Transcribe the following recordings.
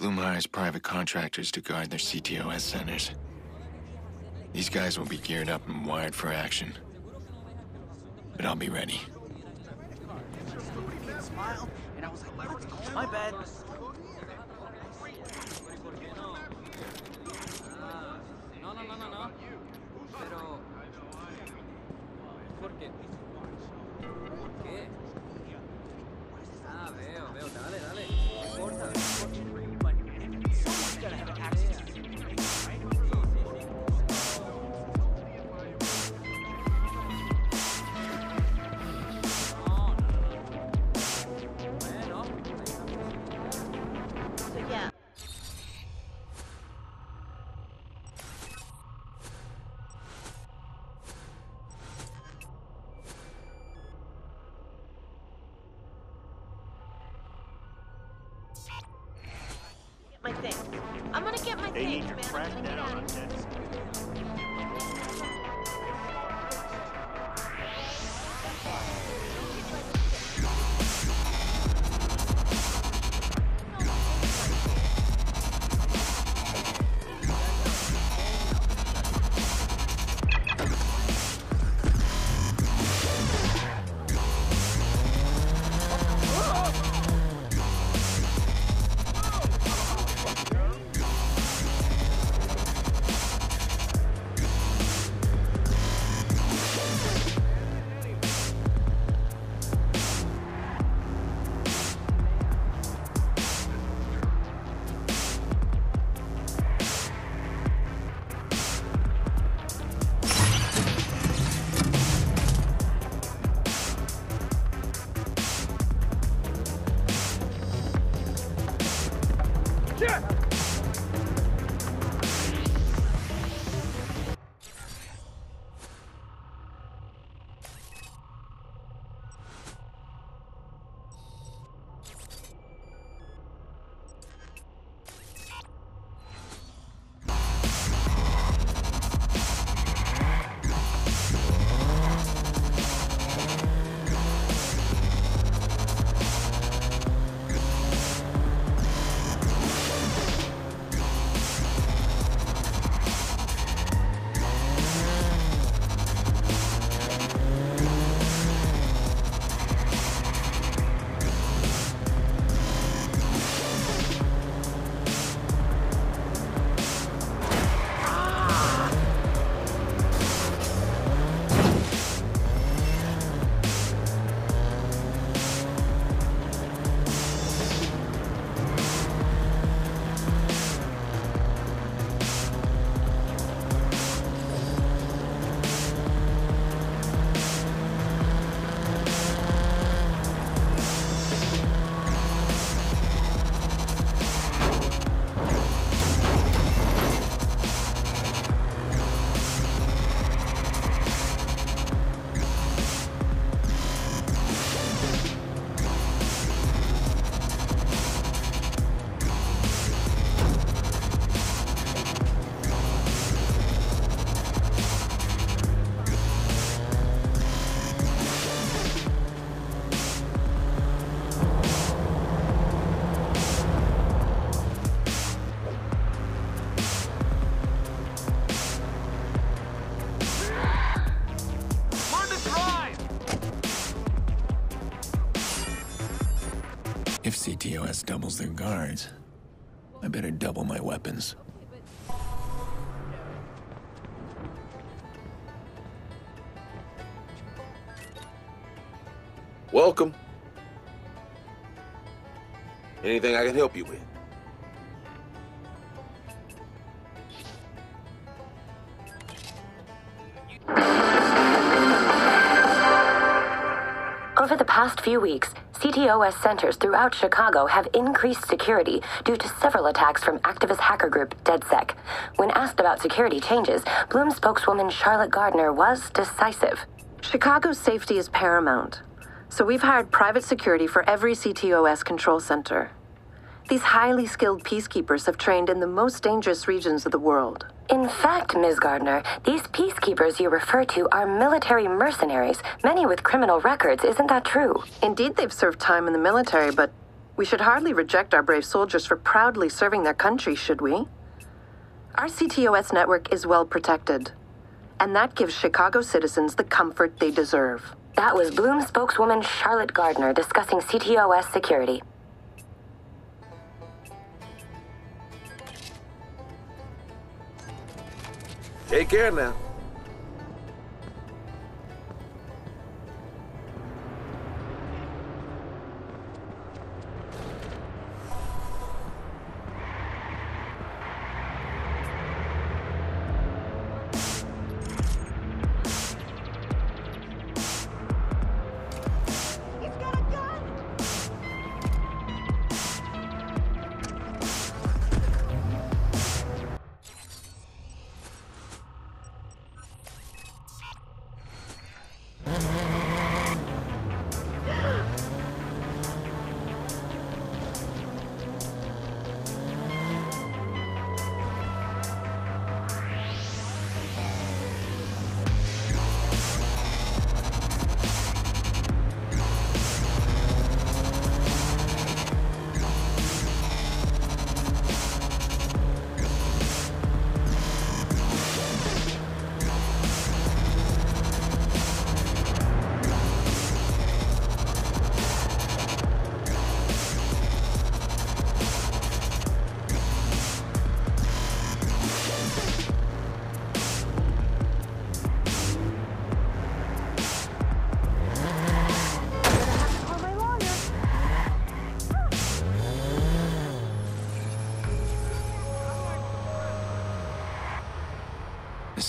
Blume hires private contractors to guard their CTOS centers. These guys will be geared up and wired for action. But I'll be ready. My bad. Ah, veo, veo. Dale, dale. Gotta have access to If CTOS doubles their guards, I better double my weapons. Welcome. Anything I can help you with? Past few weeks, CTOS centers throughout Chicago have increased security due to several attacks from activist hacker group DedSec. When asked about security changes, Blume spokeswoman Charlotte Gardner was decisive. Chicago's safety is paramount, so we've hired private security for every CTOS control center. These highly skilled peacekeepers have trained in the most dangerous regions of the world. In fact, Ms. Gardner, these peacekeepers you refer to are military mercenaries, many with criminal records. Isn't that true? Indeed, they've served time in the military, but We should hardly reject our brave soldiers for proudly serving their country, should we? Our CTOS network is well protected, and that gives Chicago citizens the comfort they deserve. That was Blume spokeswoman Charlotte Gardner discussing CTOS security. Take care now.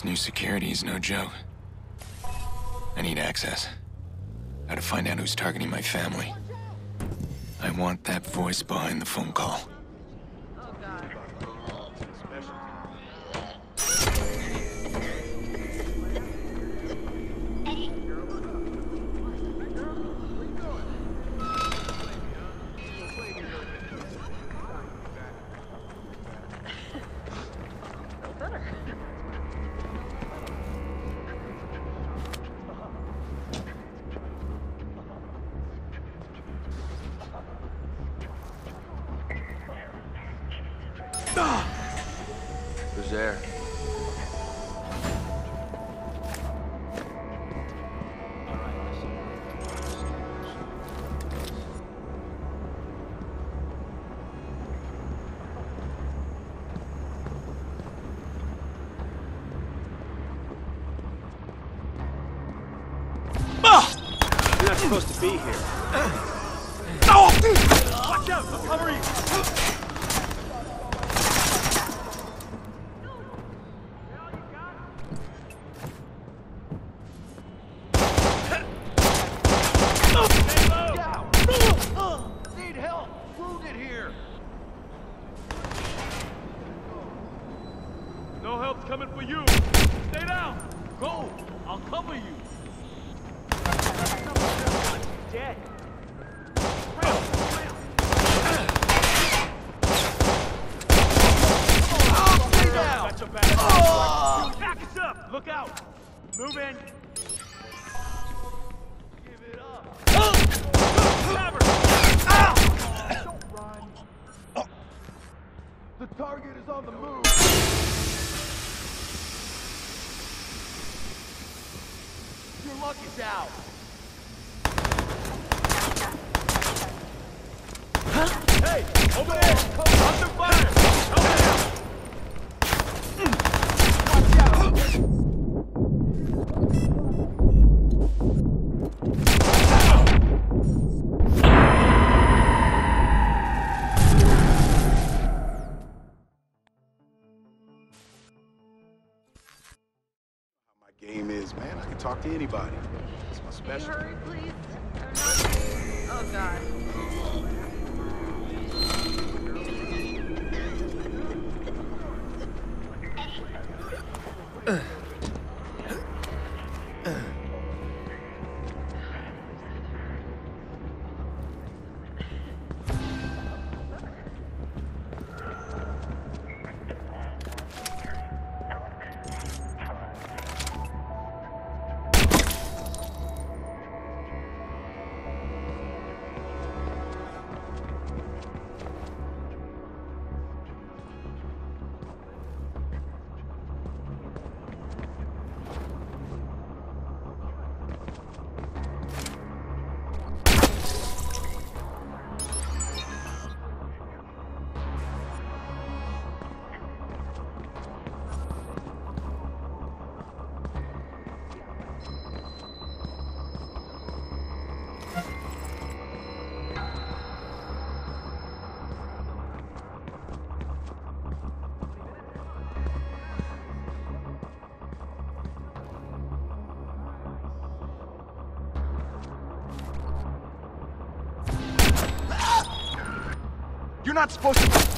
This new security is no joke. I need access. Gotta find out who's targeting my family. I want that voice behind the phone call. Supposed to be here. Watch out! I'll cover you! No help's coming for you! Stay down! Go! I'll cover you! Dead! Stay down! That's bad Back us up! Look out! Move in! You're not supposed to...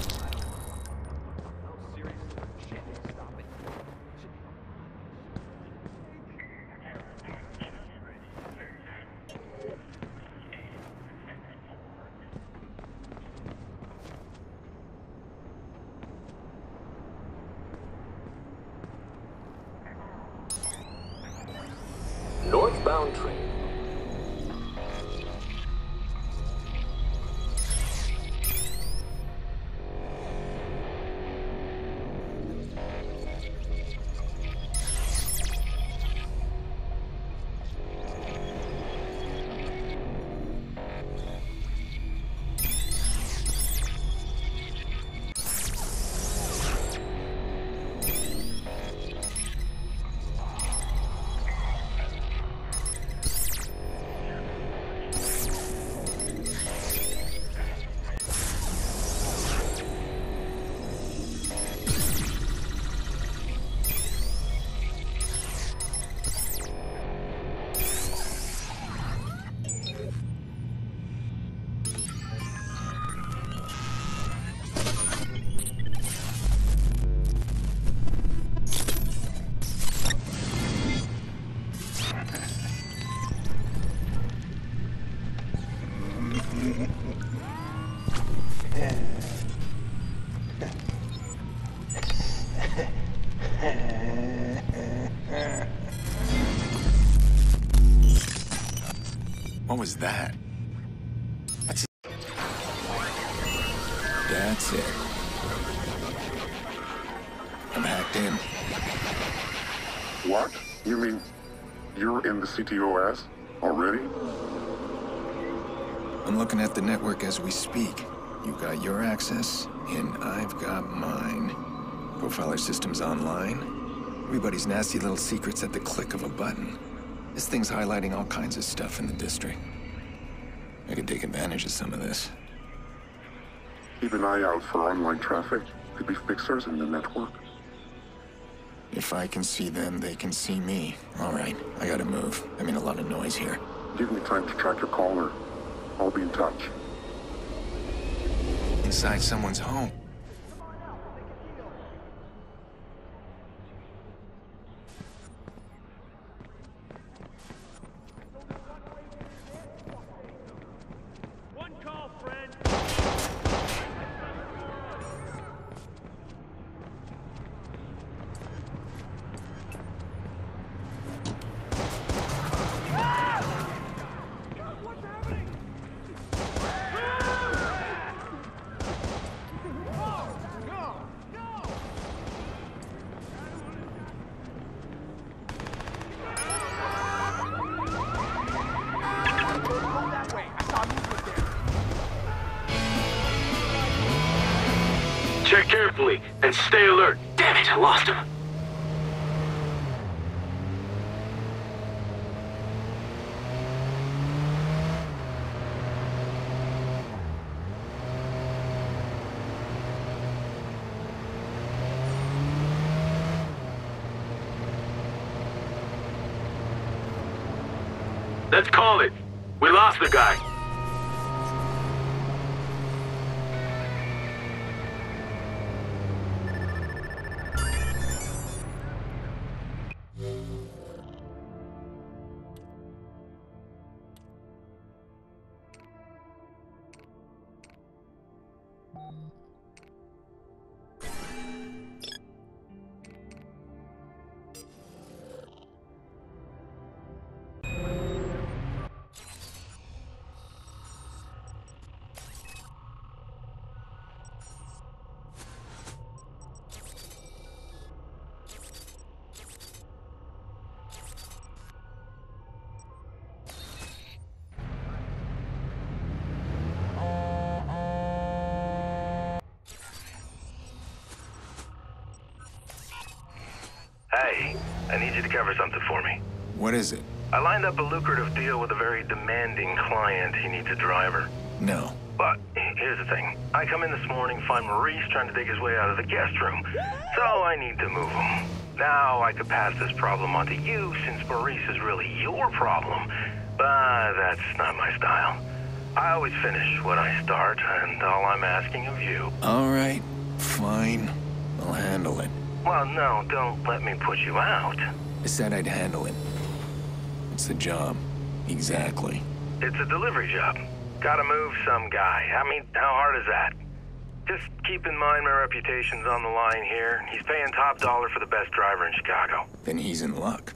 What was that? That's That's it. I'm hacked in. What? You mean you're in the CTOS already? I'm looking at the network as we speak. You got your access, and I've got mine. Profiler system's online. Everybody's nasty little secrets at the click of a button. This thing's highlighting all kinds of stuff in the district. I could take advantage of some of this. Keep an eye out for online traffic. Could be fixers in the network. If I can see them, they can see me. All right, I gotta move. I mean, a lot of noise here. Give me time to track your caller. I'll be in touch. Inside someone's home. Stay alert. Damn it, I lost him. Hey, I need you to cover something for me. What is it? I lined up a lucrative deal with a very demanding client. He needs a driver. No. But here's the thing. I come in this morning, find Maurice trying to dig his way out of the guest room. So I need to move him. Now I could pass this problem on to you since Maurice is really your problem. But that's not my style. I always finish what I start, and all I'm asking of you. All right, fine. I'll handle it. Well, no, don't let me put you out. I said I'd handle it. It's the job. Exactly. It's a delivery job. Gotta move some guy. I mean, how hard is that? Just keep in mind my reputation's on the line here. He's paying top dollar for the best driver in Chicago. Then he's in luck.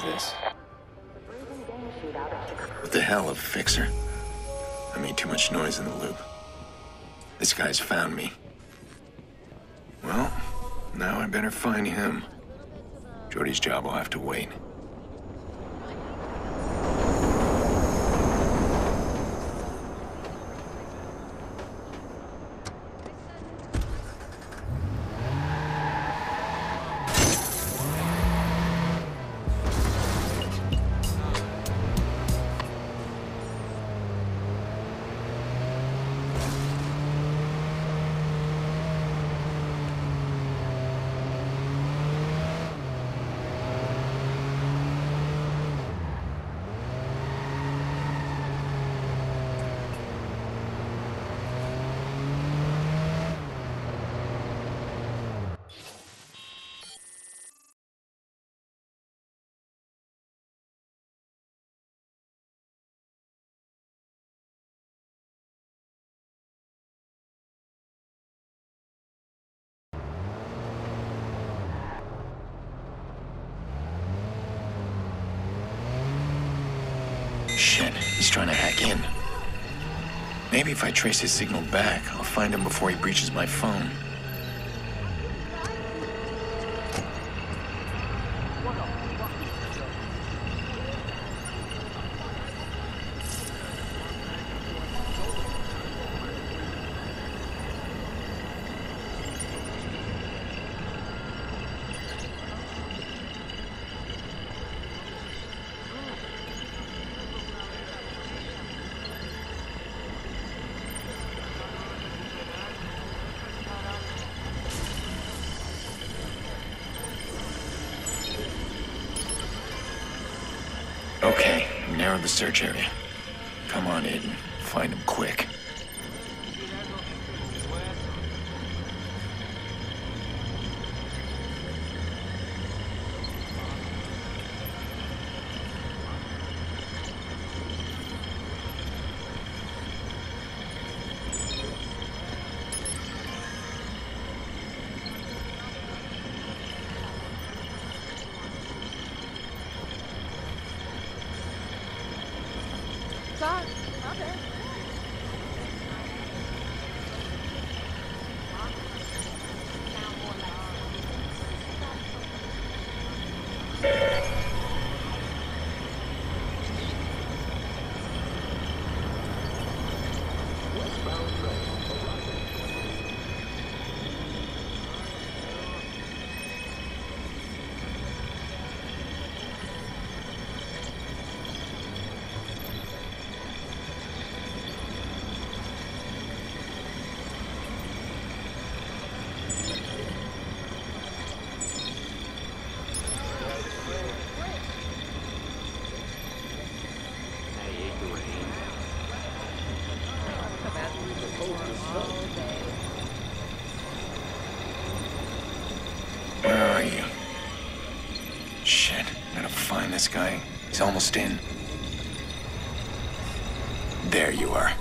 This? What the hell, a fixer? I made too much noise in the loop. This guy's found me. Well, now I better find him. Jordi's job will have to wait. He's trying to hack in. Maybe if I trace his signal back, I'll find him before he breaches my phone. The search area. Sorry. Okay. Where are you? Shit, gotta find this guy. He's almost in. There you are.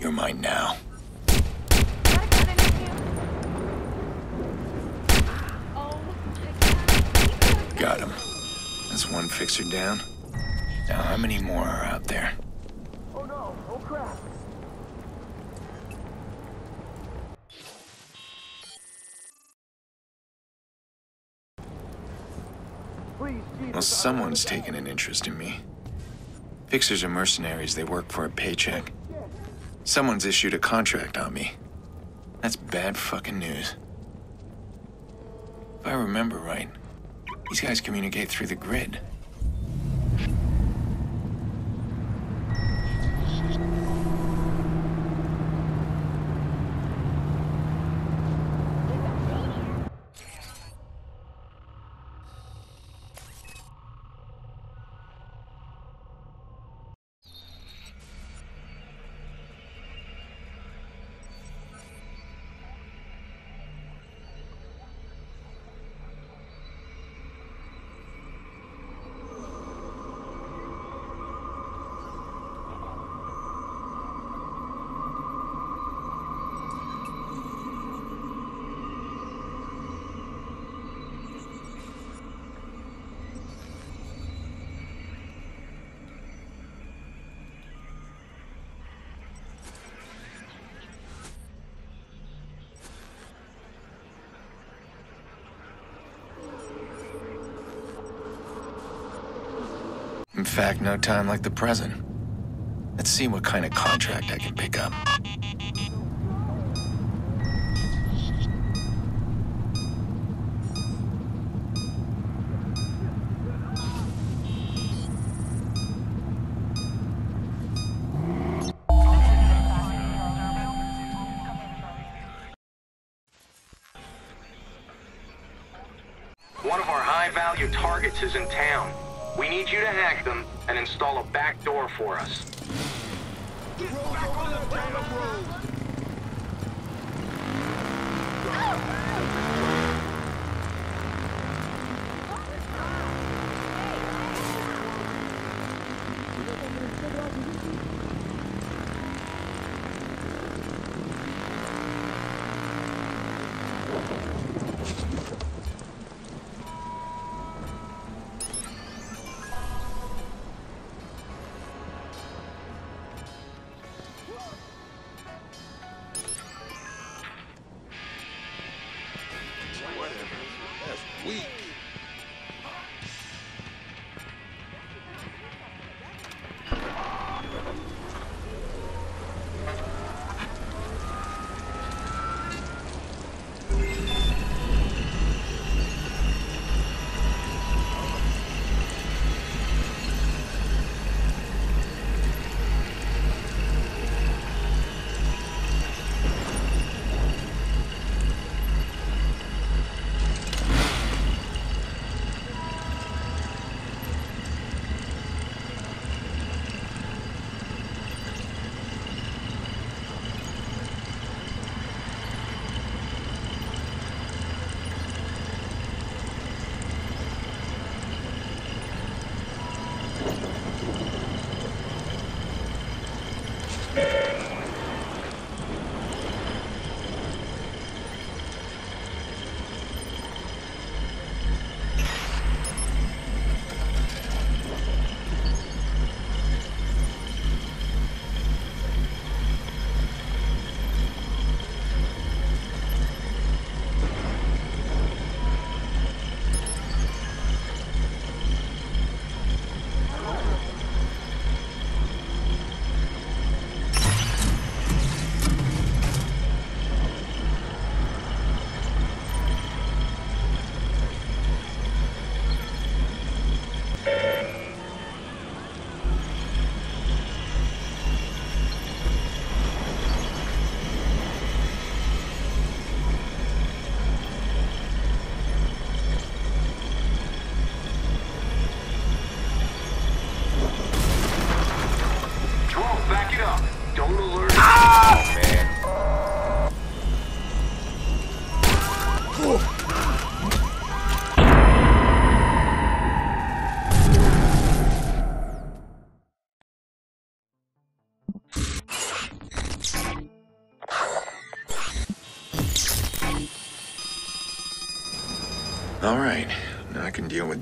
You're mine now. Got him. That's one fixer down. Now, how many more are out there? Oh no, oh crap. Please, Well, someone's taken an interest in me. Fixers are mercenaries, they work for a paycheck. Someone's issued a contract on me. That's bad fucking news. If I remember right, These guys communicate through the grid. In fact, no time like the present. Let's see what kind of contract I can pick up.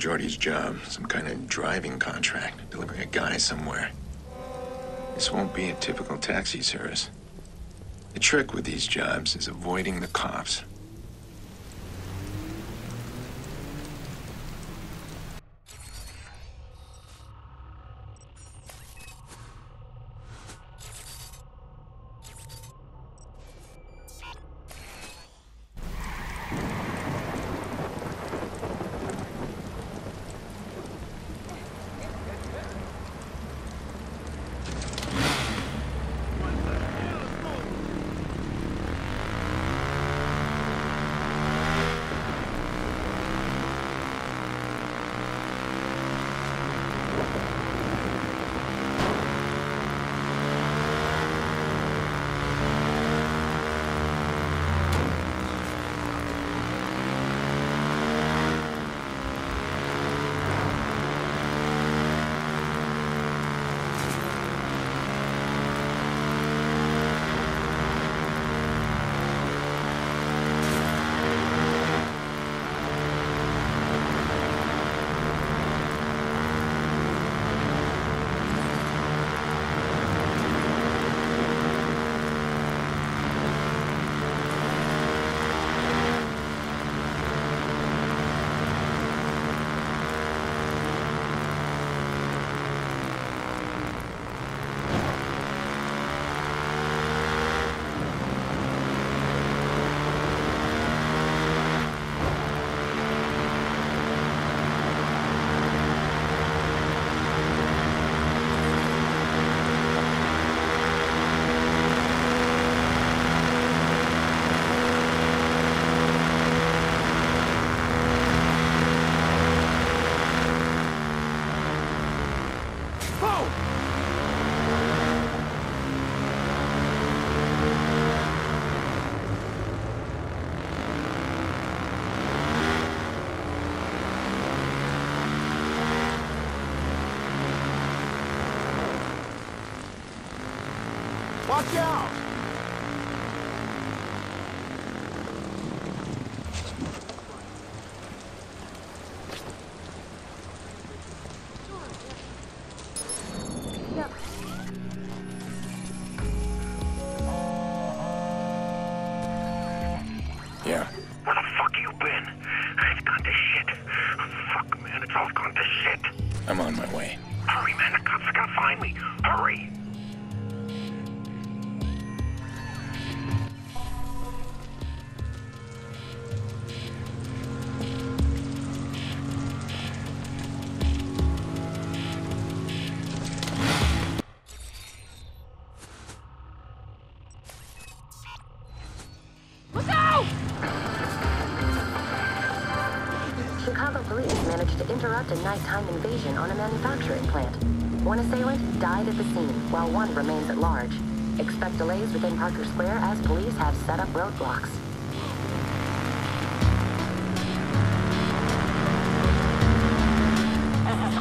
Jordi's job. Some kind of driving contract, delivering a guy somewhere. This won't be a typical taxi service. The trick with these jobs is avoiding the cops. Watch! Yeah. A nighttime invasion on a manufacturing plant. One assailant died at the scene, while one remains at large. Expect delays within Parker Square as police have set up roadblocks.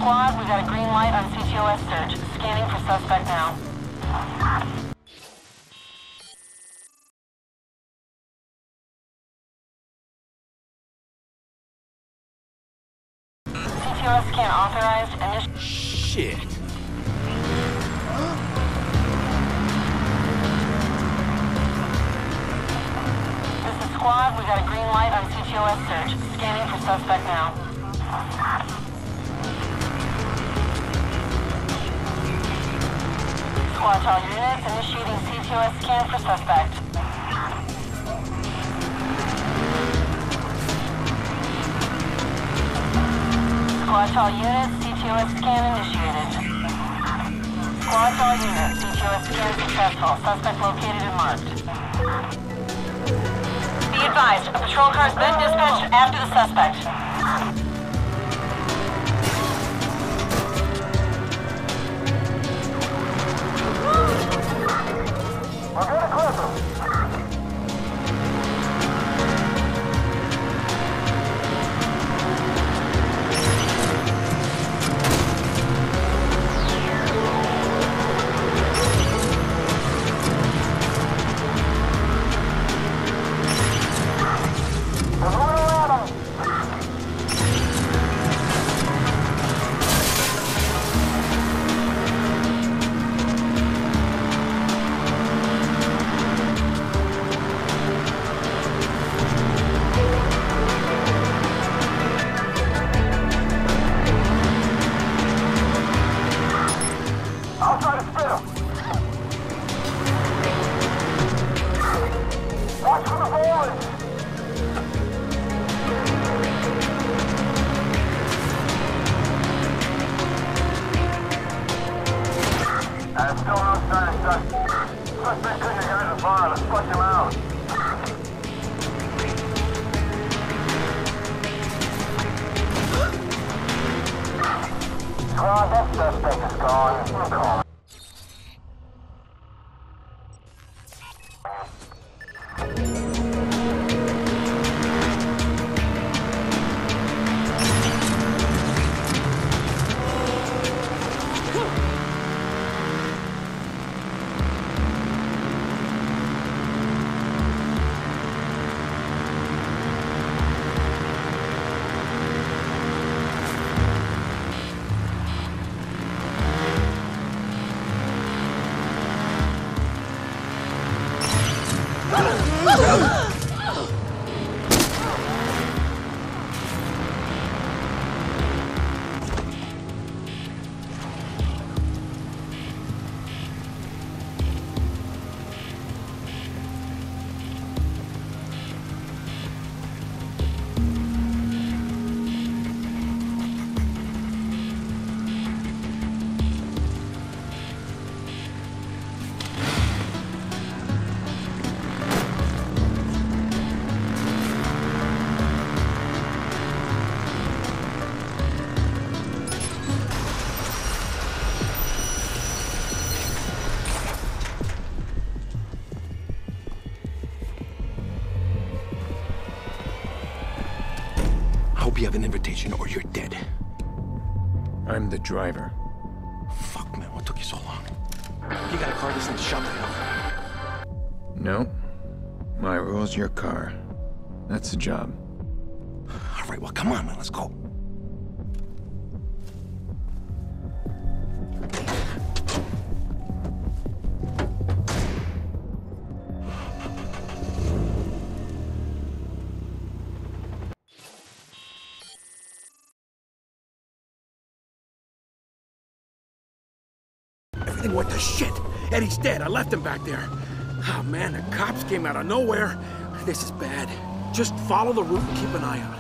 Squad. We got a green light on CTOS search. Scanning for suspect now. Suspect located and marked. Be advised, a patrol car has been dispatched after the suspect. I'll suspect is gone. We'll call him. I hope you have an invitation or you're dead. I'm the driver. Fuck, man, what took you so long? You got a car this in the shop right now. No. My rule's your car. That's the job. All right, well, come on, man. Let's go. Eddie's dead. I left him back there. Oh, man, the cops came out of nowhere. This is bad. Just follow the route and keep an eye out.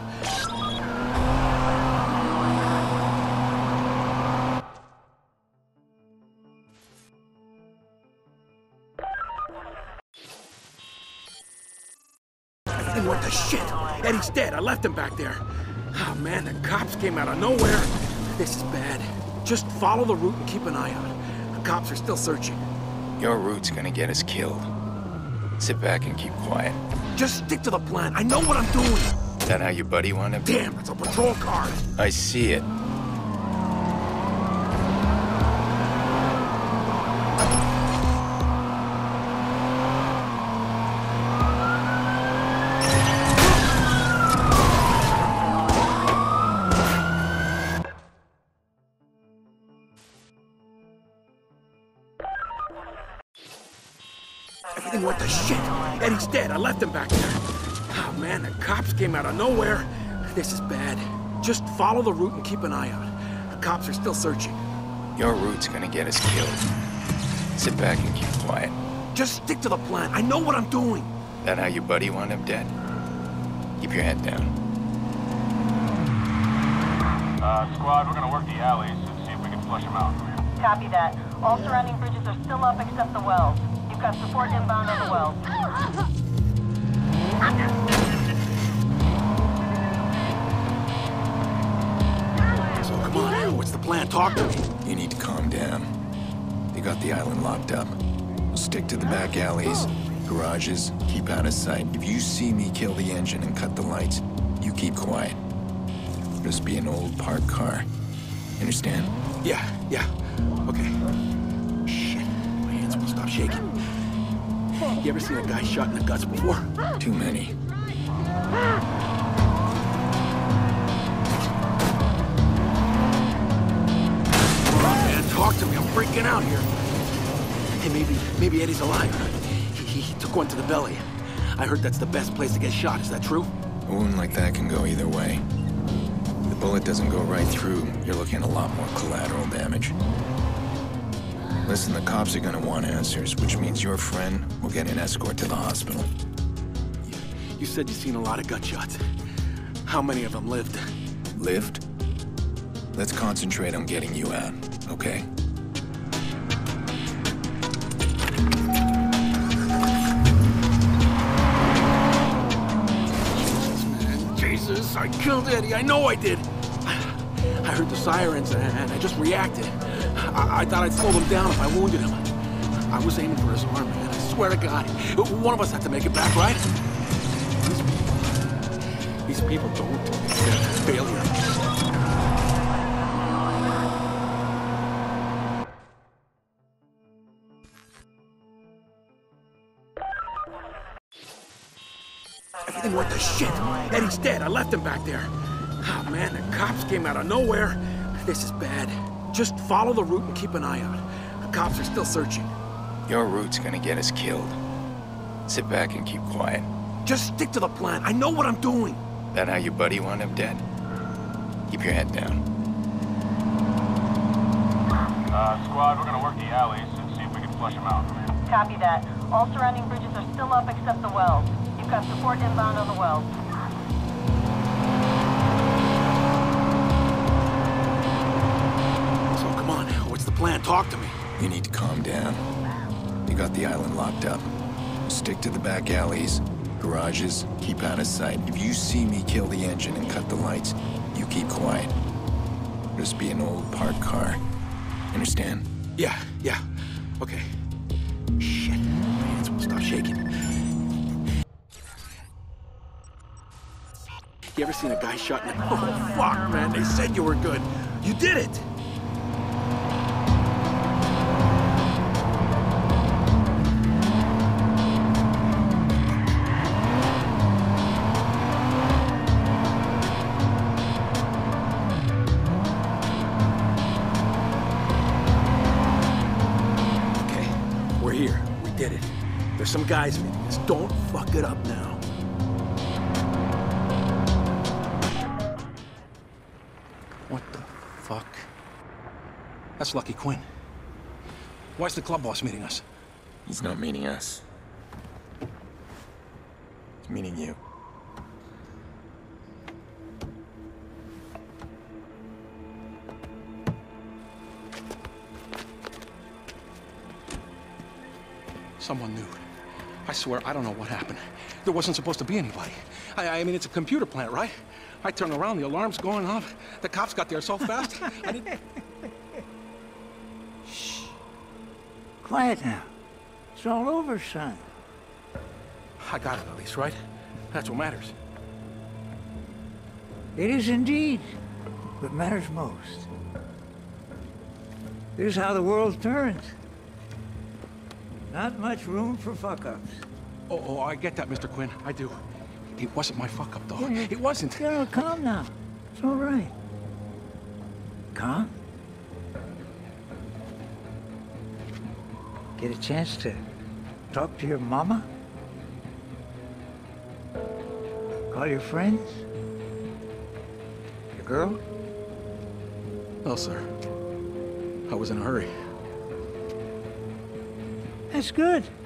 Everything went to shit. Eddie's dead. I left him back there. Oh, man, the cops came out of nowhere. This is bad. Just follow the route and keep an eye out. The cops are still searching. Your route's gonna get us killed. Sit back and keep quiet. Just stick to the plan. I know what I'm doing. Is that how your buddy up? Damn, it's a patrol car. I see it. Dead. I left him back there. Oh, man, the cops came out of nowhere. This is bad. Just follow the route and keep an eye out. The cops are still searching. Your route's gonna get us killed. Sit back and keep quiet. Just stick to the plan. I know what I'm doing. That how your buddy wound up dead? Keep your head down. Uh, squad, we're gonna work the alleys and see if we can flush them out. Copy that. All surrounding bridges are still up except the wells. You've got support inbound on the wells. So come on, what's the plan? Talk to me. You need to calm down. They got the island locked up. We'll stick to the back alleys, garages, keep out of sight. If you see me kill the engine and cut the lights, you keep quiet. Just be an old parked car. Understand? Yeah, yeah. Okay. Shit, my hands won't stop shaking. You ever seen a guy shot in the guts before? Too many. Man, talk to me. I'm freaking out here. Hey, maybe, maybe Eddie's alive. He, he, he took one to the belly. I heard that's the best place to get shot. Is that true? A wound like that can go either way. If the bullet doesn't go right through, you're looking at a lot more collateral damage. Listen, the cops are gonna want answers, which means your friend will get an escort to the hospital. You said you've seen a lot of gut shots. How many of them lived? Lived? Let's concentrate on getting you out, okay? Jesus, I killed Eddie. I know I did. I heard the sirens and I just reacted. I, I thought I'd slow them down if I wounded him. I was aiming for his arm, man. I swear to God. One of us had to make it back, right? These, these people don't accept failure. Everything went to shit. Eddie's dead. I left him back there. Oh, man, the cops came out of nowhere. This is bad. Just follow the route and keep an eye out. The cops are still searching. Your route's gonna get us killed. Sit back and keep quiet. Just stick to the plan. I know what I'm doing. That how your buddy wound up dead? Keep your head down. Uh, squad, we're gonna work the alleys and see if we can flush them out. Copy that. All surrounding bridges are still up except the wells. You've got support inbound on the wells. Plan? Talk to me. You need to calm down. You got the island locked up. Stick to the back alleys, garages, keep out of sight. If you see me kill the engine and cut the lights, you keep quiet. Just be an old parked car. Understand? Yeah, yeah. Okay. Shit, my hands won't stop shaking. You ever seen a guy shot in the... Oh, fuck, man. They said you were good. You did it! Guys meeting us. Don't fuck it up now. What the fuck? That's Lucky Quinn. Why's the club boss meeting us? He's not meeting us. He's meeting you. Someone knew. I swear, I don't know what happened. There wasn't supposed to be anybody. I, I mean, it's a computer plant, right? I turn around, the alarm's going off. The cops got there so fast. I didn't... Quiet now. It's all over, son. I got it, at least, right? That's what matters. It is indeed what matters most. This is how the world turns. Not much room for fuck-ups. Oh, oh, I get that, Mr. Quinn. I do. It wasn't my fuck-up, though. Yeah, It wasn't. Yeah, calm now. It's all right. Calm? Get a chance to talk to your mama? Call your friends? Your girl? No, sir. I was in a hurry. That's good.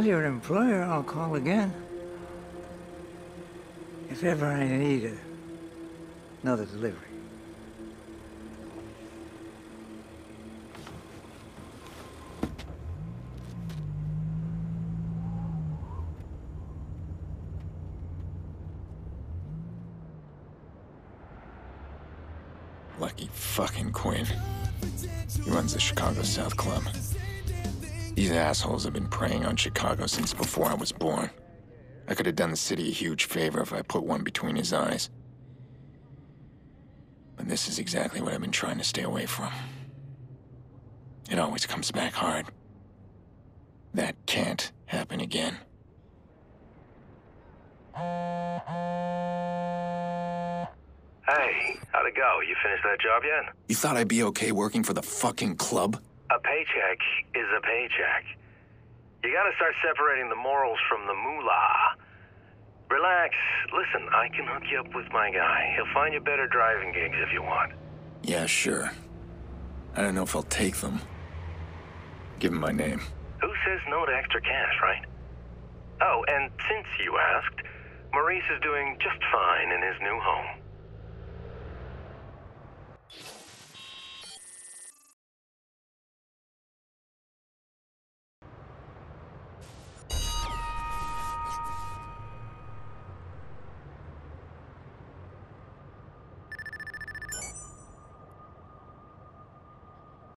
Tell your employer I'll call again. If ever I need a, another delivery. Lucky fucking Quinn. He runs the Chicago South Club. These assholes have been preying on Chicago since before I was born. I could have done the city a huge favor if I put one between his eyes. But this is exactly what I've been trying to stay away from. It always comes back hard. That can't happen again. Hey, how'd it go? You finished that job yet? You thought I'd be okay working for the fucking club? A paycheck is a paycheck. You gotta start separating the morals from the moolah. Relax. Listen, I can hook you up with my guy. He'll find you better driving gigs if you want. Yeah, sure. I don't know if I'll take them. Give him my name. Who says no to extra cash, right? Oh, and since you asked, Maurice is doing just fine in his new home.